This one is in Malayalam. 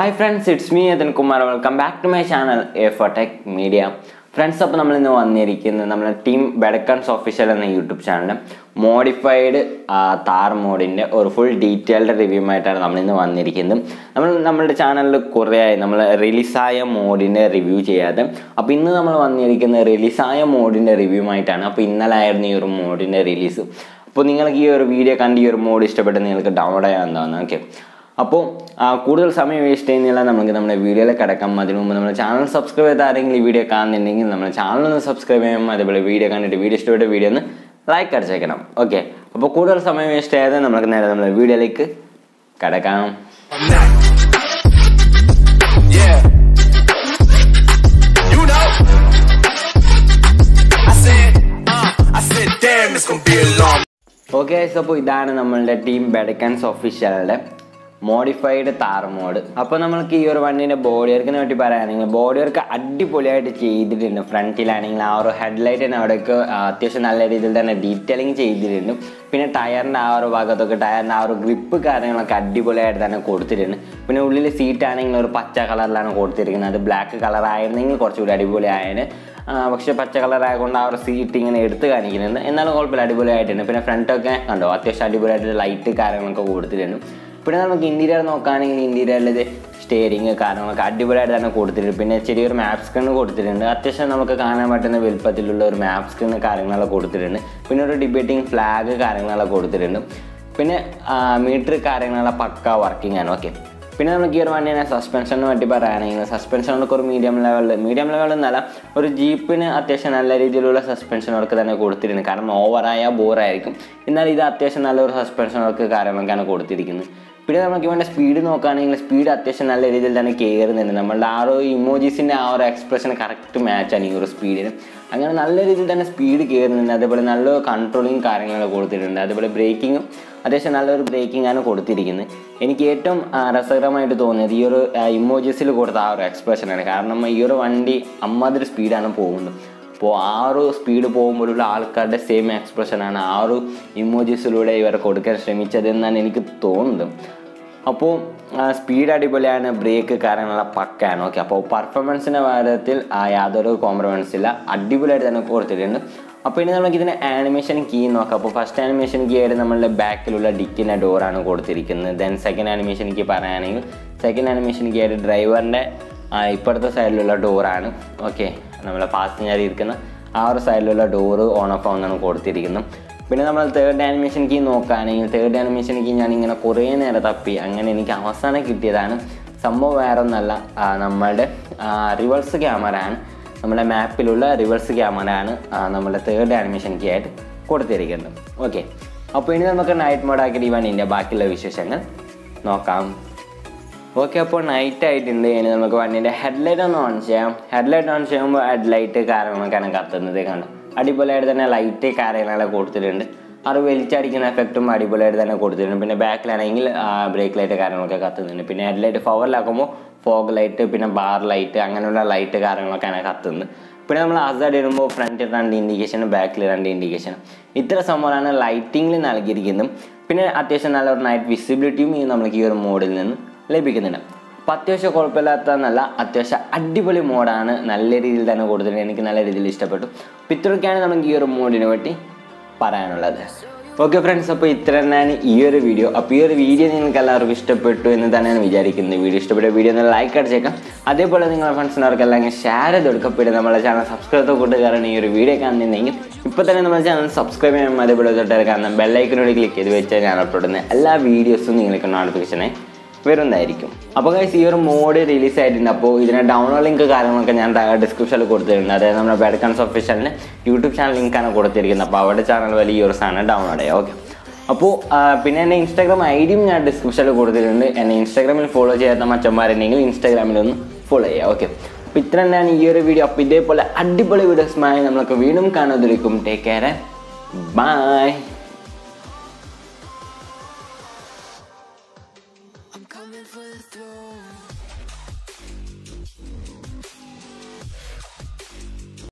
Hi friends it's me Yathan Kumar welcome back to my channel A four tech media friends അപ്പോൾ നമ്മൾ ഇന്ന് വന്നിരിക്കുന്നത് നമ്മുടെ ടീം ബെഡക്കൺസ് ഒഫീഷ്യൽ എന്ന യൂട്യൂബ് ചാനലിന്റെ മോഡിഫൈഡ് താർ മോഡിന്റെ ഒരു ഫുൾ ഡീറ്റെയിൽഡ് റിവ്യൂ ആയിട്ടാണ് നമ്മൾ ഇന്ന് വന്നിരിക്കുന്നത്. നമ്മൾ നമ്മളുടെ ചാനലിൽ കുറേയായി നമ്മൾ റിലീസായ മോഡിന്റെ റിവ്യൂ ചെയ്യാതെ. അപ്പോൾ ഇന്ന് നമ്മൾ വന്നിരിക്കുന്ന റിലീസായ മോഡിന്റെ റിവ്യൂ ആയിട്ടാണ്. അപ്പോൾ ഇന്നലെ ആയിരുന്നു ഈ ഒരു മോഡിന്റെ റിലീസ് അപ്പോൾ നിങ്ങൾക്ക് ഈ ഒരു വീഡിയോ കണ്ട് ഈ ഒരു മോഡ് ഇഷ്ടപ്പെട്ട് നിങ്ങൾക്ക് ഡൗൺലോഡ് ചെയ്യാൻ ചെയ്യാവുന്നതാണ്. ഓക്കെ അപ്പോൾ കൂടുതൽ സമയം വേസ്റ്റ് ചെയ്യുന്നില്ല. നമുക്ക് നമ്മുടെ വീഡിയോയിൽ കിടക്കാം. അതിനു മുമ്പ് നമ്മുടെ ചാനൽ സബ്സ്ക്രൈബ് ചെയ്ത ആരെങ്കിലും ഈ വീഡിയോ കാണുന്നുണ്ടെങ്കിൽ നമ്മുടെ ചാനൽ ഒന്ന് സബ്സ്ക്രൈബ് ചെയ്യാം. അതേപോലെ വീഡിയോ കണ്ടിട്ട് വീഡിയോ ഇഷ്ടപ്പെട്ട വീഡിയോ ഒന്ന് ലൈക്ക് അടിച്ചേക്കണം. ഓക്കെ അപ്പോൾ കൂടുതൽ സമയം വേസ്റ്റ് ചെയ്യാതെ നമുക്ക് നേരെ നമ്മുടെ വീഡിയോയിലേക്ക് കിടക്കാം. ഓക്കെ അപ്പോൾ ഇതാണ് നമ്മളുടെ ടീം ബെഡക്കൻസ് ഒഫീഷ്യലുടെ മോഡിഫൈഡ് താർ മോഡ് അപ്പോൾ നമ്മൾക്ക് ഈ ഒരു വണ്ടിന്റെ ബോഡി വർക്കിനെ പറ്റി പറയുകയാണെങ്കിൽ ബോഡി വർക്ക് അടിപൊളിയായിട്ട് ചെയ്തിട്ടുണ്ട്. ഫ്രണ്ടിലാണെങ്കിൽ ആ ഒരു ഹെഡ്ലൈറ്റിന് അവിടേക്ക് അത്യാവശ്യം നല്ല രീതിയിൽ തന്നെ ഡീറ്റെയിലിംഗ് ചെയ്തിട്ടുണ്ട്. പിന്നെ ടയറിന്റെ ആ ഒരു ഭാഗത്തൊക്കെ ടയറിന്റെ ആ ഒരു ഗ്രിപ്പ് കാര്യങ്ങളൊക്കെ അടിപൊളിയായിട്ട് തന്നെ കൊടുത്തിട്ടുണ്ട്. പിന്നെ ഉള്ളിൽ സീറ്റ് ആണെങ്കിൽ ഒരു പച്ച കളറിലാണ് കൊടുത്തിരിക്കുന്നത്. അത് ബ്ലാക്ക് കളർ ആയിരുന്നെങ്കിൽ കുറച്ചുകൂടി അടിപൊളിയായതിന് പക്ഷേ പച്ച കളറായതുകൊണ്ട് ആ ഒരു സീറ്റ് ഇങ്ങനെ എടുത്ത് കാണിക്കുന്നുണ്ട്. എന്നാലും കുഴപ്പമില്ല അടിപൊളിയായിട്ടുണ്ട്. പിന്നെ ഫ്രണ്ടൊക്കെ കണ്ടോ അത്യാവശ്യം അടിപൊളിയായിട്ട് ലൈറ്റ് കാര്യങ്ങളൊക്കെ കൊടുത്തിട്ടുണ്ട്. പിന്നെ നമുക്ക് ഇന്റീരിയർ നോക്കുകയാണെങ്കിൽ ഇന്റീരിയറിൽ സ്റ്റിയറിംഗ് കാര്യങ്ങളൊക്കെ അടിപൊളിയായിട്ട് തന്നെ കൊടുത്തിട്ടുണ്ട്. പിന്നെ ചെറിയൊരു മാപ്പ് സ്ക്രീൻ കൊടുത്തിട്ടുണ്ട്. അത്യാവശ്യം നമുക്ക് കാണാൻ പറ്റുന്ന വലുപ്പത്തിലുള്ള ഒരു മാപ്പ് സ്ക്രീൻ കാര്യങ്ങളൊക്കെ കൊടുത്തിട്ടുണ്ട്. പിന്നെ ഒരു ഡിബേറ്റിംഗ് ഫ്ലാഗ് കാര്യങ്ങളൊക്കെ കൊടുത്തിട്ടുണ്ട്. പിന്നെ മീറ്റർ കാര്യങ്ങളെല്ലാം പക്ക വർക്കിംഗ് ആണ്. ഓക്കെ പിന്നെ നമുക്ക് ഈ ഒരു വണ്ടിനെ സസ്പെൻഷനെ പറ്റി പറയുകയാണെങ്കിൽ സസ്പെൻഷനൊക്കെ ഒരു മീഡിയം ലെവലിൽ മീഡിയം ലെവലിൽ എന്നല്ല ഒരു ജീപ്പിന് അത്യാവശ്യം നല്ല രീതിയിലുള്ള സസ്പെൻഷൻ വർക്ക് തന്നെ കൊടുത്തിട്ടുണ്ട്. കാരണം ഓവറായ ബോറായിരിക്കും എന്നാൽ ഇത് അത്യാവശ്യം നല്ലൊരു സസ്പെൻഷൻ വർക്ക് കാര്യങ്ങളൊക്കെയാണ് കൊടുത്തിരിക്കുന്നത്. പിന്നെ നമുക്ക് ഇവന്റെ സ്പീഡ് നോക്കുകയാണെങ്കിൽ സ്പീഡ് അത്യാവശ്യം നല്ല രീതിയിൽ തന്നെ കയറുന്നുണ്ട്. നമ്മളുടെ ആ ഒരു ഇമോജീസിന്റെ ആ ഒരു എക്സ്പ്രഷൻ കറക്റ്റ് മാച്ചാണ് ഈ ഒരു സ്പീഡിന് അങ്ങനെ നല്ല രീതിയിൽ തന്നെ സ്പീഡ് കയറുന്നുണ്ട്. അതേപോലെ നല്ല കൺട്രോളിങ് കാര്യങ്ങളൊക്കെ കൊടുത്തിട്ടുണ്ട്. അതേപോലെ ബ്രേക്കിങ്ങും അത്യാവശ്യം നല്ലൊരു ബ്രേക്കിംഗ് ആണ് കൊടുത്തിരിക്കുന്നത്. എനിക്ക് ഏറ്റവും രസകരമായിട്ട് തോന്നിയത് ഈ ഒരു ഇമോജീസിൽ കൊടുത്ത ആ ഒരു എക്സ്പ്രഷനാണ് കാരണം ഈ ഒരു വണ്ടി അമ്മാതിരി സ്പീഡാണ് പോകുന്നത്. അപ്പോൾ ആ ഒരു സ്പീഡ് പോകുമ്പോഴുള്ള ആൾക്കാരുടെ സെയിം എക്സ്പ്രഷനാണ് ആ ഒരു ഇമോജീസിലൂടെ ഇവർ കൊടുക്കാൻ ശ്രമിച്ചതെന്നാണ് എനിക്ക് തോന്നുന്നത്. അപ്പോൾ സ്പീഡ് അടിപൊളിയാണ് ബ്രേക്ക് കാര്യങ്ങളെല്ലാം പക്കയാണ്. ഓക്കെ അപ്പോൾ പെർഫോമൻസിന്റെ കാര്യത്തിൽ യാതൊരു കോംപ്രമൈസ് ഇല്ല. അടിപൊളിയായിട്ട് തന്നെ കൊടുത്തിട്ടുണ്ട്. അപ്പോൾ ഇനി നമുക്ക് ഇതിന്റെ ആനിമേഷൻ കീ നോക്കാം. അപ്പോൾ ഫസ്റ്റ് ആനിമേഷൻ കീ ആയിട്ട് നമ്മളുടെ ബാക്കിലുള്ള ഡിക്കിന്റെ ഡോറാണ് കൊടുത്തിരിക്കുന്നത്. ദെൻ സെക്കൻഡ് ആനിമേഷൻ കീ പറയുകയാണെങ്കിൽ സെക്കൻഡ് ആനിമേഷൻ കീ ആയിട്ട് ഡ്രൈവറിന്റെ ഇപ്പുറത്തെ സൈഡിലുള്ള ഡോറാണ് ഓക്കെ നമ്മളെ പാസഞ്ചർ ഇരിക്കുന്ന ആ ഒരു സൈഡിലുള്ള ഡോറ് ഓൺ ഓഫ് ആവുന്നതാണ് കൊടുത്തിരിക്കുന്നത്. പിന്നെ നമ്മൾ തേർഡ് ആനിമേഷൻ കീ നോക്കുകയാണെങ്കിൽ തേർഡ് ആനിമേഷൻ കീ ഞാൻ ഇങ്ങനെ കുറേ നേരം തപ്പി. അങ്ങനെ എനിക്ക് അവസാനം കിട്ടിയതാണ്. സംഭവം വേറെ ഒന്നല്ല നമ്മളുടെ റിവേഴ്സ് ക്യാമറ ആണ്. നമ്മുടെ മാപ്പിലുള്ള റിവേഴ്സ് ക്യാമറ ആണ് നമ്മുടെ തേർഡ് ആനിമേഷൻ കീ ആയിട്ട് കൊടുത്തിരിക്കുന്നത്. ഓക്കെ അപ്പോൾ ഇനി നമുക്ക് നൈറ്റ് മോഡ് ഈ ബാക്കിയുള്ള വിശേഷങ്ങൾ നോക്കാം. ഓക്കെ അപ്പോൾ നൈറ്റ് ആയിട്ട് എന്ത് ചെയ്യുന്നത് നമുക്ക് വണ്ടിന്റെ ഹെഡ്ലൈറ്റ് ഒന്ന് ഓൺ ചെയ്യാം. ഹെഡ്ലൈറ്റ് ഓൺ ചെയ്യുമ്പോൾ ഹെഡ്ലൈറ്റ് കാര്യങ്ങളൊക്കെയാണ് കത്തുന്നത് കാണാം അടിപൊളിയായിട്ട് തന്നെ ലൈറ്റ് കാര്യങ്ങളെല്ലാം കൊടുത്തിട്ടുണ്ട്. അത് വലിച്ചടിക്കുന്ന എഫക്റ്റും അടിപൊളിയായിട്ട് തന്നെ കൊടുത്തിട്ടുണ്ട്. പിന്നെ ബാക്കിലാണെങ്കിൽ ബ്രേക്ക് ലൈറ്റ് കാര്യങ്ങളൊക്കെ കത്തുന്നുണ്ട്. പിന്നെ ഹെഡ്ലൈറ്റ് പവറിലാക്കുമ്പോൾ ഫോഗ് ലൈറ്റ് പിന്നെ ബാർ ലൈറ്റ് അങ്ങനെയുള്ള ലൈറ്റ് കാര്യങ്ങളൊക്കെയാണ് കത്തുന്നത്. പിന്നെ നമ്മൾ അസൈഡ് ഇടുമ്പോൾ ഫ്രണ്ടിൽ രണ്ട് ഇൻഡിക്കേഷനും ബാക്കിൽ രണ്ട് ഇൻഡിക്കേഷനും ഇത്ര സംഭവമാണ് ലൈറ്റിങ്ങിൽ നൽകിയിരിക്കുന്നത്. പിന്നെ അത്യാവശ്യം നല്ലൊരു നൈറ്റ് വിസിബിലിറ്റിയും ഈ നമുക്ക് ഈ ഒരു മോഡിൽ നിന്ന് ലഭിക്കുന്നുണ്ട്. അപ്പോൾ അത്യാവശ്യം കുഴപ്പമില്ലാത്ത നല്ല അത്യാവശ്യം അടിപൊളി മോഡാണ് നല്ല രീതിയിൽ തന്നെ കൊടുത്തിട്ടുണ്ട്. എനിക്ക് നല്ല രീതിയിൽ ഇഷ്ടപ്പെട്ടു. അപ്പോൾ ഇത്രയൊക്കെയാണ് നമുക്ക് ഈ ഒരു മോഡിനെ പറ്റി പറയാനുള്ളത്. ഓക്കെ ഫ്രണ്ട്സ് അപ്പോൾ ഇത്ര തന്നെയാണ് ഈ ഒരു വീഡിയോ. അപ്പോൾ ഈ ഒരു വീഡിയോ നിങ്ങൾക്ക് എല്ലാവർക്കും ഇഷ്ടപ്പെട്ടു എന്ന് തന്നെയാണ് വിചാരിക്കുന്നത്. വീഡിയോ ഇഷ്ടപ്പെട്ട വീഡിയോ ഒന്ന് ലൈക്ക് അടിച്ചേക്കാം. അതേപോലെ നിങ്ങളുടെ ഫ്രണ്ട്സിനവർക്കെല്ലാം ഷെയർ ചെയ്ത് കൊടുക്കുക പിന്നെ നമ്മുടെ ചാനൽ സബ്സ്ക്രൈബ് കൂട്ടുകാരാണ് ഈ ഒരു വീഡിയോ കാണുന്നുണ്ടെങ്കിൽ ഇപ്പോൾ തന്നെ നമ്മുടെ ചാനൽ സബ്സ്ക്രൈബ് ചെയ്യാൻ അതേപോലെ തൊട്ടേ കാരണം ബെല്ലൈക്കനോട് ക്ലിക്ക് ചെയ്ത് വെച്ചാൽ ഞാൻ അപ്ലോഡ് ചെയ്യുന്ന എല്ലാ വീഡിയോസും നിങ്ങൾക്ക് നോട്ടിഫിക്കേഷനായി വരുന്നതായിരിക്കും. അപ്പോൾ ഗൈസ് ഈ ഒരു മോഡ് റിലീസ് ആയിട്ടുണ്ട്. അപ്പോൾ ഇതിന്റെ ഡൗൺലോഡ് ലിങ്ക് കാര്യങ്ങളൊക്കെ ഞാൻ ഡിസ്ക്രിപ്ഷനിൽ കൊടുത്തിട്ടുണ്ട്. അതായത് നമ്മുടെ ബെഡ്കൺസ് ഒഫീഷ്യലിന് യൂട്യൂബ് ചാനൽ ലിങ്കാണ് കൊടുത്തിരിക്കുന്നത്. അപ്പോൾ അവിടെ ചാനൽ വലിയ ഈ ഒരു സാധനം ഡൗൺലോഡ് ചെയ്യാം. ഓക്കെ അപ്പോൾ പിന്നെ എന്റെ ഇൻസ്റ്റാഗ്രാം ഐ ഡിയും ഞാൻ ഡിസ്ക്രിപ്ഷനിൽ കൊടുത്തിട്ടുണ്ട്. എന്നെ ഇൻസ്റ്റാഗ്രാമിൽ ഫോളോ ചെയ്യാത്ത മച്ചന്മാരുണ്ടെങ്കിൽ ഇൻസ്റ്റാഗ്രാമിൽ ഒന്ന് ഫോളോ ചെയ്യാം. ഓക്കെ അപ്പോൾ ഇത്ര തന്നെയാണ് ഈ ഒരു വീഡിയോ അപ്പോൾ ഇതേപോലെ അടിപൊളി വീഡിയോസുമായി നമ്മളൊക്കെ വീണ്ടും കാണാതിരിക്കും ടേക്ക് കെയർ ബൈ